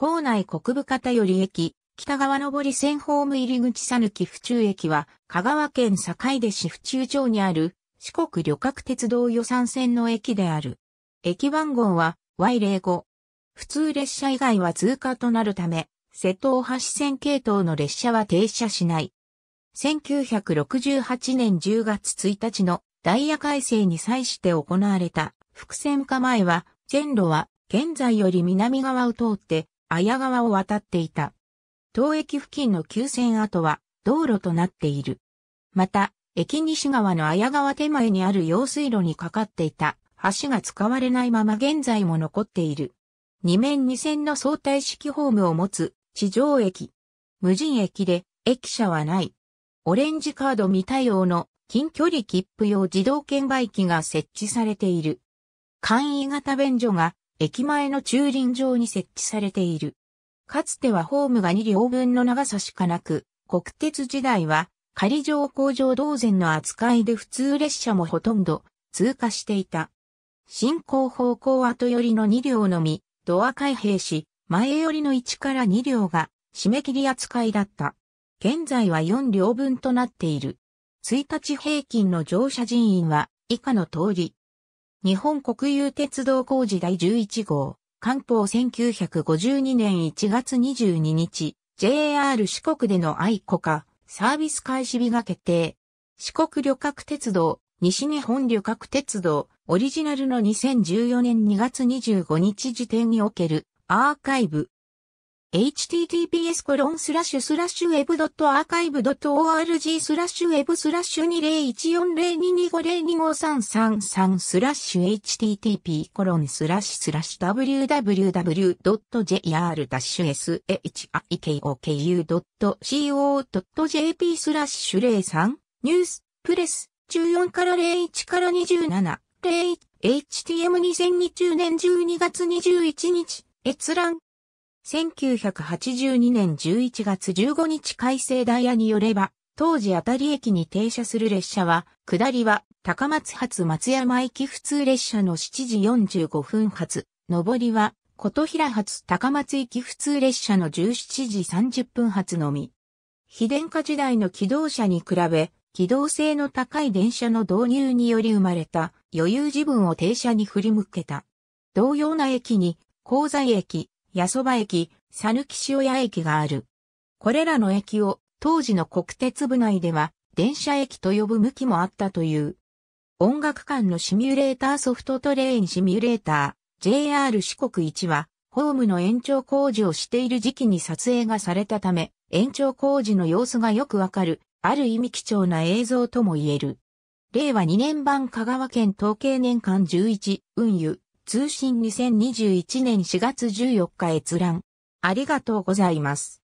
校内国部片寄駅、北側上り線ホーム入口さぬき府中駅は、香川県坂出市府中町にある四国旅客鉄道予算線の駅である。駅番号は Y05。普通列車以外は通過となるため、瀬戸大橋線系統の列車は停車しない。1968年10月1日のダイヤ改正に際して行われた伏線化前は、線路は現在より南側を通って綾川を渡っていた。当駅付近の旧線跡は道路となっている。また、駅西側の綾川手前にある用水路にかかっていた橋が使われないまま現在も残っている。二面二線の相対式ホームを持つ地上駅。無人駅で駅舎はない。オレンジカード未対応の近距離切符用自動券売機が設置されている。簡易型便所が駅前の駐輪場に設置されている。かつてはホームが2両分の長さしかなく、国鉄時代は仮乗工場同然の扱いで普通列車もほとんど通過していた。進行方向後寄りの2両のみ、ドア開閉し、前寄りの1から2両が締め切り扱いだった。現在は4両分となっている。1日平均の乗車人員は以下の通り。日本国有鉄道工事第11号。官報1952年1月22日、JR 四国での愛国化、サービス開始日が決定。四国旅客鉄道、西日本旅客鉄道、オリジナルの2014年2月25日時点におけるアーカイブ、https コロンスラッシュスラッシュウェブドットアーカイブドット org スラッシュウェブスラッシュ20140225025333スラッシュ http コロンスラッシュスラッシュ www.jr-shikoku.co.jp スラッシュ03ニュースプレス14から01から27 01 HTM2020 年12月21日閲覧1982年11月15日改正ダイヤによれば、当時当たり駅に停車する列車は、下りは高松発松山駅普通列車の7時45分発、上りは琴平発高松駅普通列車の17時30分発のみ。非電化時代の機動車に比べ、機動性の高い電車の導入により生まれた余裕自分を停車に振り向けた。同様な駅に、交際駅、八そば駅、佐抜塩屋駅がある。これらの駅を当時の国鉄部内では電車駅と呼ぶ向きもあったという。音楽館のシミュレーターソフトトレインシミュレーター JR 四国1はホームの延長工事をしている時期に撮影がされたため延長工事の様子がよくわかるある意味貴重な映像とも言える。令和2年版香川県統計年間11運輸通信2021年4月14日閲覧。ありがとうございます。